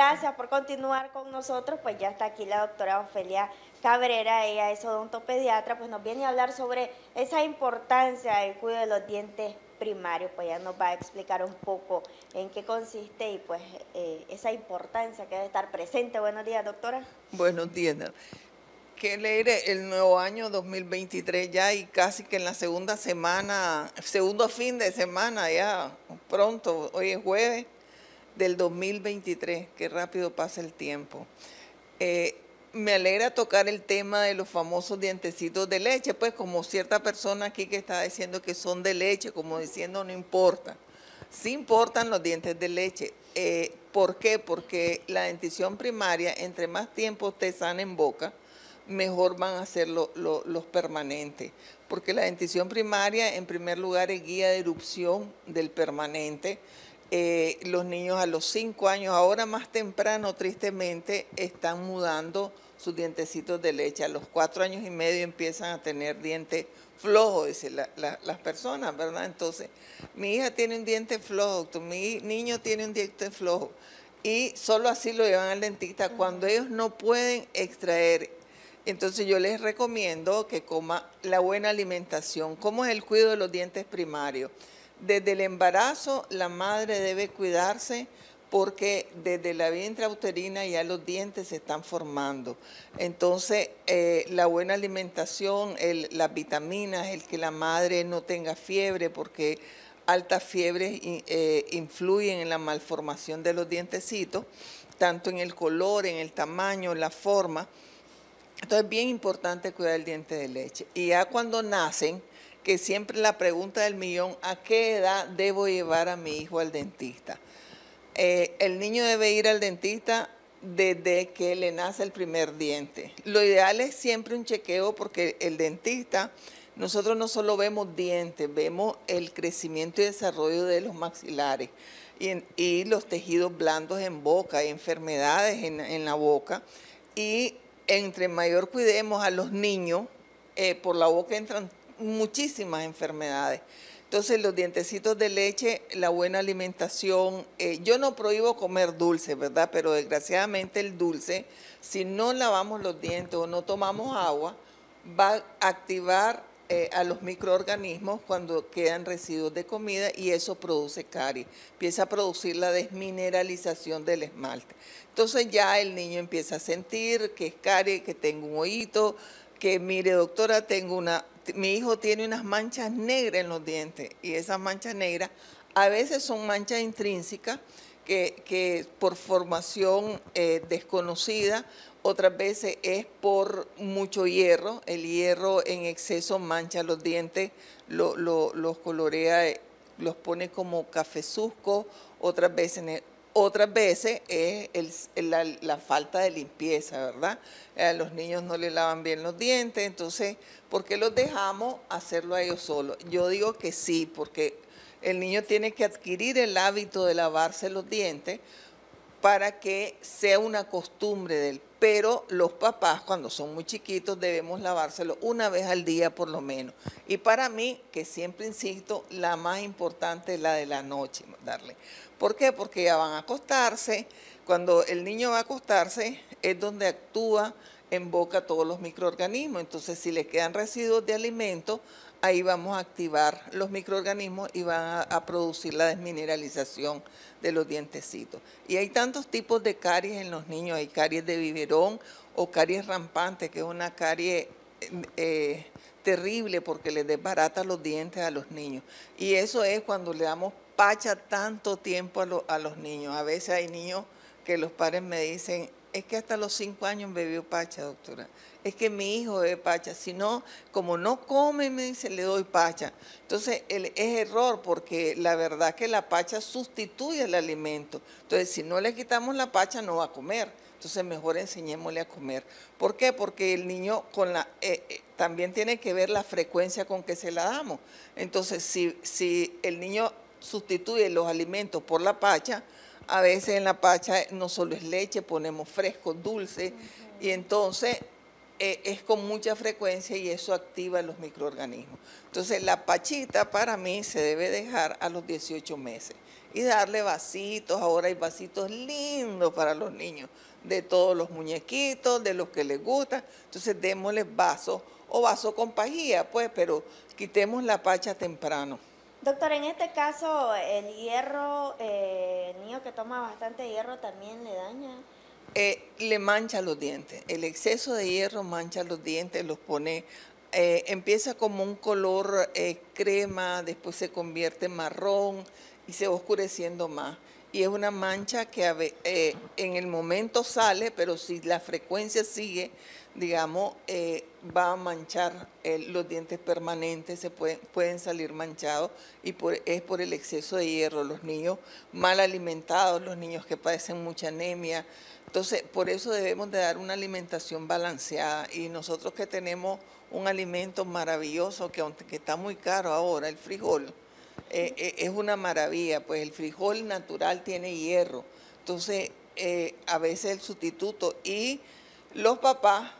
gracias por continuar con nosotros. Pues ya está aquí la doctora Ofelia Cabrera, ella es odontopediatra, pues nos viene a hablar sobre esa importancia del cuidado de los dientes primarios, pues ya nos va a explicar un poco en qué consiste y pues eh, esa importancia que debe estar presente. Buenos días, doctora. Buenos días. Qué leer el nuevo año 2023 ya y casi que en la segunda semana, segundo fin de semana ya pronto, hoy es jueves del 2023, qué rápido pasa el tiempo. Eh, me alegra tocar el tema de los famosos dientecitos de leche, pues como cierta persona aquí que está diciendo que son de leche, como diciendo no importa. Sí importan los dientes de leche. Eh, ¿Por qué? Porque la dentición primaria, entre más tiempo usted sana en boca, mejor van a ser los permanentes. Porque la dentición primaria, en primer lugar, es guía de erupción del permanente. Eh, los niños a los 5 años, ahora más temprano, tristemente, están mudando sus dientecitos de leche. A los 4 años y medio empiezan a tener dientes flojos, dicen las personas, ¿verdad? Entonces, mi hija tiene un diente flojo, mi niño tiene un diente flojo. Y solo así lo llevan al dentista. Cuando ellos no pueden extraer entonces yo les recomiendo que coma la buena alimentación. ¿Cómo es el cuidado de los dientes primarios? Desde el embarazo la madre debe cuidarse porque desde la vida intrauterina ya los dientes se están formando. Entonces, eh, la buena alimentación, las vitaminas, el que la madre no tenga fiebre, porque altas fiebres eh, influyen en la malformación de los dientecitos, tanto en el color, en el tamaño, en la forma. Entonces, es bien importante cuidar el diente de leche. Y ya cuando nacen, que siempre la pregunta del millón, ¿a qué edad debo llevar a mi hijo al dentista? Eh, el niño debe ir al dentista desde que le nace el primer diente. Lo ideal es siempre un chequeo porque el dentista, nosotros no solo vemos dientes, vemos el crecimiento y desarrollo de los maxilares y, los tejidos blandos en boca, hay enfermedades en, en la boca y entre mayor cuidemos a los niños, eh, por la boca entran muchísimas enfermedades. Entonces los dientecitos de leche, la buena alimentación, eh, yo no prohíbo comer dulce, ¿verdad? Pero desgraciadamente el dulce, si no lavamos los dientes o no tomamos agua, va a activar eh, a los microorganismos cuando quedan residuos de comida y eso produce caries. Empieza a producir la desmineralización del esmalte. Entonces ya el niño empieza a sentir que es caries, que tengo un hoyito, que mire doctora, tengo una, mi hijo tiene unas manchas negras en los dientes y esas manchas negras a veces son manchas intrínsecas que, por formación eh, desconocida otras veces es por mucho hierro, el hierro en exceso mancha los dientes, los colorea, los pone como cafezusco, otras veces, otras veces es la, falta de limpieza, ¿verdad? A los niños no le lavan bien los dientes, entonces, ¿por qué los dejamos hacerlo a ellos solos? Yo digo que sí, porque el niño tiene que adquirir el hábito de lavarse los dientes para que sea una costumbre del pero los papás cuando son muy chiquitos debemos lavárselo una vez al día por lo menos. Y para mí, que siempre insisto, la más importante es la de la noche, darle. ¿Por qué? Porque ya van a acostarse, cuando el niño va a acostarse es donde actúa en boca todos los microorganismos, entonces si le quedan residuos de alimento, ahí vamos a activar los microorganismos y van a, producir la desmineralización de los dientecitos. Y hay tantos tipos de caries en los niños, hay caries de biberón o caries rampante, que es una carie eh, terrible porque le desbarata los dientes a los niños. Y eso es cuando le damos pacha tanto tiempo a, los niños. A veces hay niños que los padres me dicen, es que hasta los cinco años bebió pacha, doctora es que mi hijo bebe pacha, si no, como no come, me dice, le doy pacha. Entonces, es error porque la verdad que la pacha sustituye el alimento. Entonces, si no le quitamos la pacha, no va a comer. Entonces, mejor enseñémosle a comer. ¿Por qué? Porque el niño con la, eh, eh, también tiene que ver la frecuencia con que se la damos. Entonces, si, si el niño sustituye los alimentos por la pacha, a veces en la pacha no solo es leche, ponemos fresco, dulce, y entonces eh, es con mucha frecuencia y eso activa los microorganismos. Entonces la pachita para mí se debe dejar a los 18 meses. y darle vasitos. Ahora hay vasitos lindos para los niños, de todos los muñequitos, de los que les gusta. Entonces démosles vaso o vaso con pajilla, pues, pero quitemos la pacha temprano. Doctor, en este caso, el hierro, eh, el niño que toma bastante hierro también le daña. Eh, le mancha los dientes. El exceso de hierro mancha los dientes, los pone, eh, empieza como un color crema, después se convierte en marrón y se va oscureciendo más. Y es una mancha que en el momento sale, pero si la frecuencia sigue, digamos, eh, va a manchar los dientes permanentes, se pueden, pueden salir manchados y es por el exceso de hierro. Los niños mal alimentados, los niños que padecen mucha anemia. Entonces, por eso debemos de dar una alimentación balanceada y nosotros que tenemos un alimento maravilloso que aunque está muy caro ahora, el frijol, eh, eh, es una maravilla, pues el frijol natural tiene hierro. Entonces, a veces el sustituto y los papás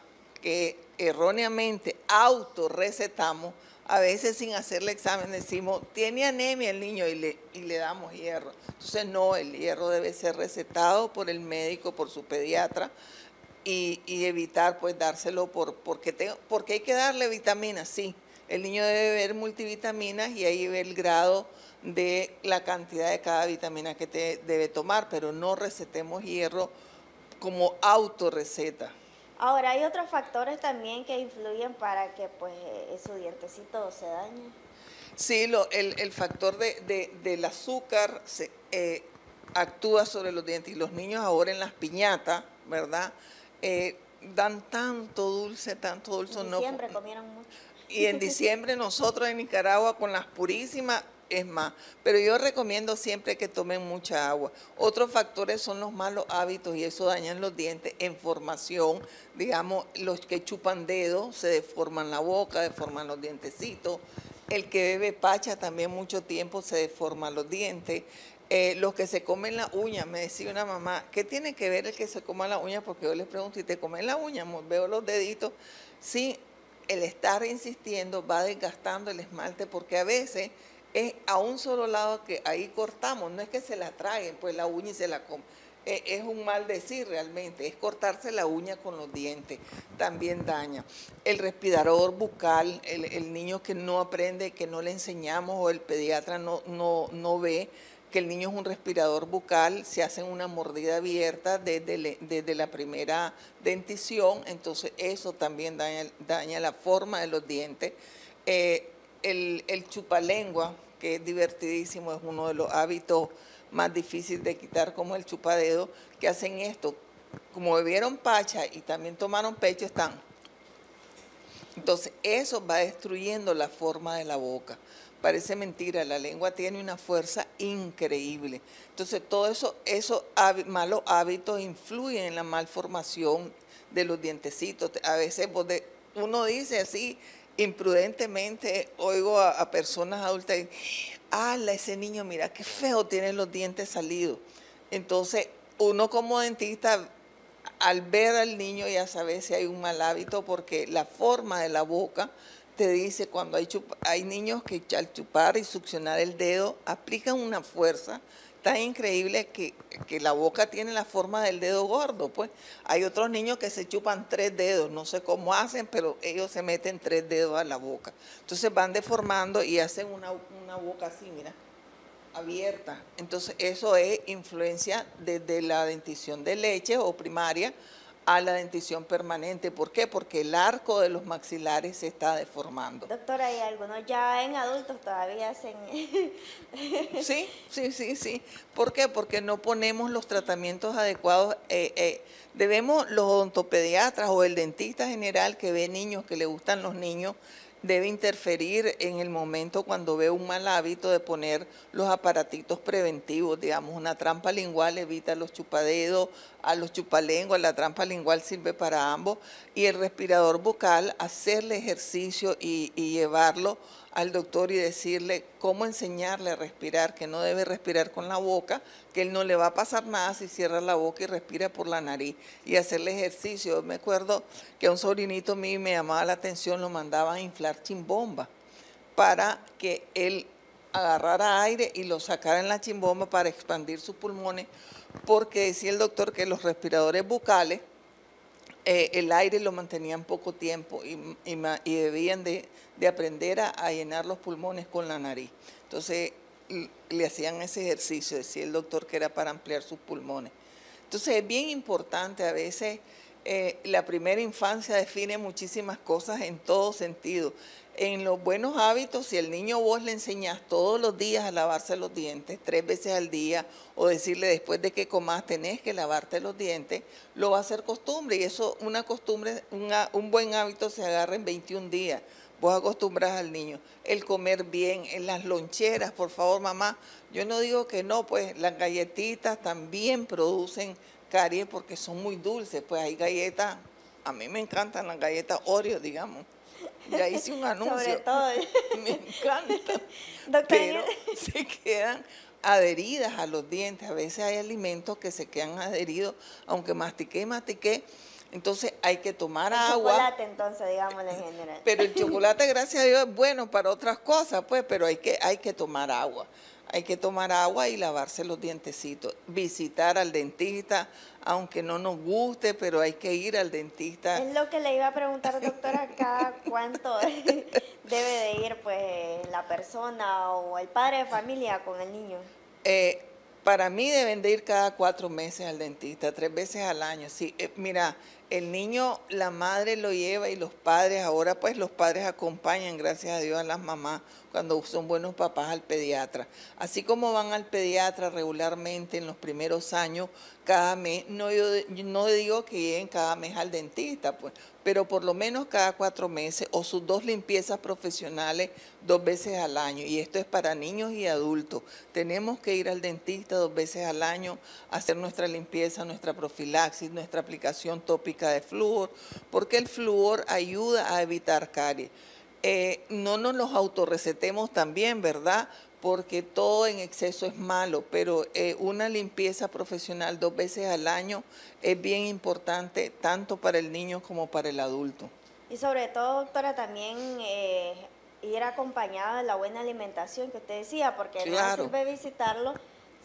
que erróneamente autorrecetamos, a veces sin hacerle examen decimos, tiene anemia el niño y le, y le damos hierro. Entonces no, el hierro debe ser recetado por el médico, por su pediatra y, evitar pues dárselo por, porque, tengo, porque hay que darle vitaminas, sí. El niño debe beber multivitaminas y ahí ve el grado de la cantidad de cada vitamina que te debe tomar, pero no recetemos hierro como autorreceta. Ahora, hay otros factores también que influyen para que pues su dientecito se dañe. Sí, lo, el, factor de, del azúcar se, eh, actúa sobre los dientes y los niños ahora en las piñatas, ¿verdad? Eh, dan tanto dulce, tanto dulce. Diciembre comieron mucho. Y en diciembre nosotros en Nicaragua con las purísimas es más. Pero yo recomiendo siempre que tomen mucha agua. Otros factores son los malos hábitos y eso dañan los dientes en formación. Digamos, los que chupan dedos se deforman la boca, deforman los dientecitos. El que bebe pacha también mucho tiempo se deforman los dientes. Eh, los que se comen la uña, me decía una mamá, ¿qué tiene que ver el que se coma la uña? Porque yo les pregunto, ¿y te comen la uña? Veo los deditos. Sí, el estar insistiendo va desgastando el esmalte porque a veces es a un solo lado que ahí cortamos, no es que se la traguen, pues la uña y se la comen. Es un mal decir realmente, es cortarse la uña con los dientes, también daña. El respirador bucal, el, niño que no aprende, que no le enseñamos o el pediatra no, no, no ve que el niño es un respirador bucal, se hacen una mordida abierta desde, desde la primera dentición, entonces eso también daña, daña la forma de los dientes. Eh, el, el chupalengua, que es divertidísimo, es uno de los hábitos más difíciles de quitar, como el chupadedo, que hacen esto. Como bebieron pacha y también tomaron pecho, están. Entonces, eso va destruyendo la forma de la boca. Parece mentira, la lengua tiene una fuerza increíble. Entonces, todo eso, esos malos hábitos influyen en la malformación de los dientecitos. A veces uno dice así, imprudentemente oigo a, personas adultas y, ese niño, mira qué feo tiene los dientes salidos. Entonces, uno como dentista, al ver al niño ya sabe si hay un mal hábito porque la forma de la boca te dice cuando hay, hay niños que al chupar y succionar el dedo aplican una fuerza tan increíble que, la boca tiene la forma del dedo gordo, pues. Hay otros niños que se chupan tres dedos, no sé cómo hacen, pero ellos se meten tres dedos a la boca. Entonces van deformando y hacen una, una boca así, mira, abierta. Entonces eso es influencia desde la dentición de leche o primaria a la dentición permanente. ¿Por qué? Porque el arco de los maxilares se está deformando. Doctora, hay algunos ya en adultos todavía hacen... sí, sí, sí, sí. ¿Por qué? Porque no ponemos los tratamientos adecuados. Eh, eh, debemos los odontopediatras o el dentista general que ve niños, que le gustan los niños, debe interferir en el momento cuando ve un mal hábito de poner los aparatitos preventivos, digamos, una trampa lingual evita los chupadedos, a los chupalenguas, la trampa lingual sirve para ambos, y el respirador bucal, hacerle ejercicio y, y llevarlo al doctor y decirle cómo enseñarle a respirar, que no debe respirar con la boca, que él no le va a pasar nada si cierra la boca y respira por la nariz y hacerle ejercicio. me acuerdo que a un sobrinito mío me llamaba la atención, lo mandaba a inflar chimbomba para que él agarrara aire y lo sacara en la chimbomba para expandir sus pulmones, porque decía el doctor que los respiradores bucales, eh, el aire lo mantenían poco tiempo y, debían de, aprender a, llenar los pulmones con la nariz. Entonces le hacían ese ejercicio, decía el doctor que era para ampliar sus pulmones. Entonces es bien importante a veces, eh, la primera infancia define muchísimas cosas en todo sentido en los buenos hábitos, si el niño vos le enseñas todos los días a lavarse los dientes, tres veces al día, o decirle después de que comas tenés que lavarte los dientes, lo va a hacer costumbre. Y eso, una costumbre, un buen hábito se agarra en 21 días. Vos acostumbras al niño. El comer bien, en las loncheras, por favor, mamá. Yo no digo que no, pues las galletitas también producen caries porque son muy dulces. Pues hay galletas, a mí me encantan las galletas Oreo, digamos ya hice un anuncio. Sobre todo. Me encanta. pero se quedan adheridas a los dientes. A veces hay alimentos que se quedan adheridos, aunque mastiqué y mastiqué. Entonces hay que tomar agua. Chocolate, entonces, digamos en general. Pero el chocolate, gracias a Dios, es bueno para otras cosas, pues, pero hay que, hay que tomar agua hay que tomar agua y lavarse los dientecitos. Visitar al dentista, aunque no nos guste, pero hay que ir al dentista. Es lo que le iba a preguntar, doctora, cada cuánto debe de ir pues la persona o el padre de familia con el niño. Eh, para mí deben de ir cada cuatro meses al dentista, tres veces al año. Sí, eh, mira, el niño, la madre lo lleva y los padres, ahora pues los padres acompañan, gracias a Dios, a las mamás cuando son buenos papás al pediatra. Así como van al pediatra regularmente en los primeros años, cada mes, no, digo que lleguen cada mes al dentista, pues, pero por lo menos cada cuatro meses o sus dos limpiezas profesionales dos veces al año. Y esto es para niños y adultos. Tenemos que ir al dentista dos veces al año, hacer nuestra limpieza, nuestra profilaxis, nuestra aplicación tópica de flúor, porque el flúor ayuda a evitar caries. Eh, no nos los autorrecetemos también, ¿verdad? porque todo en exceso es malo, pero eh, una limpieza profesional dos veces al año es bien importante tanto para el niño como para el adulto. Y sobre todo, doctora, también eh, ir acompañado de la buena alimentación que usted decía, porque no sirve visitarlo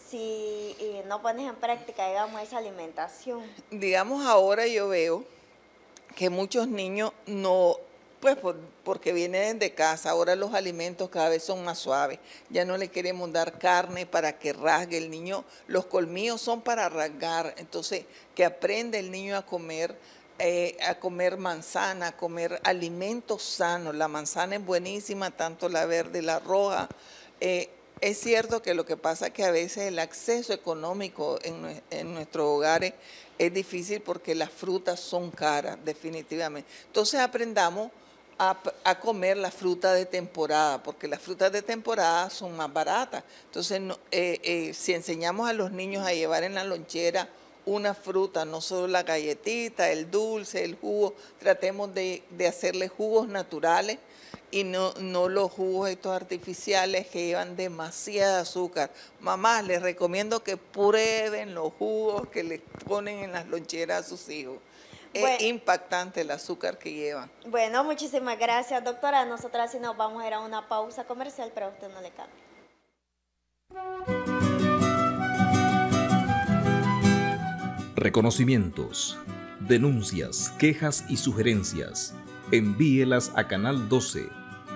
si no pones en práctica, digamos, esa alimentación. Digamos, ahora yo veo que muchos niños no pues porque vienen de casa, ahora los alimentos cada vez son más suaves, ya no le queremos dar carne para que rasgue el niño, los colmillos son para rasgar, entonces que aprenda el niño a comer, eh, a comer manzana, a comer alimentos sanos, la manzana es buenísima, tanto la verde la roja. Eh, es cierto que lo que pasa es que a veces el acceso económico en, nuestros hogares es difícil porque las frutas son caras, definitivamente. Entonces aprendamos a, comer la fruta de temporada, porque las frutas de temporada son más baratas. Entonces, eh, eh, si enseñamos a los niños a llevar en la lonchera una fruta, no solo la galletita, el dulce, el jugo, tratemos de, de hacerle jugos naturales y no, no los jugos estos artificiales que llevan demasiada azúcar. Mamá, les recomiendo que prueben los jugos que les ponen en las loncheras a sus hijos es impactante el azúcar que llevan. Bueno, muchísimas gracias, doctora. Nosotras sí nos vamos a ir a una pausa comercial, pero a usted no le cambie. Reconocimientos, denuncias, quejas y sugerencias. Envíelas a Canal 12.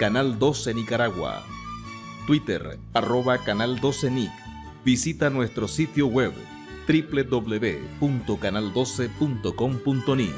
Canal 12 Nicaragua. Twitter arroba canal 12 Nic. Visita nuestro sitio web www.canal12.com.ni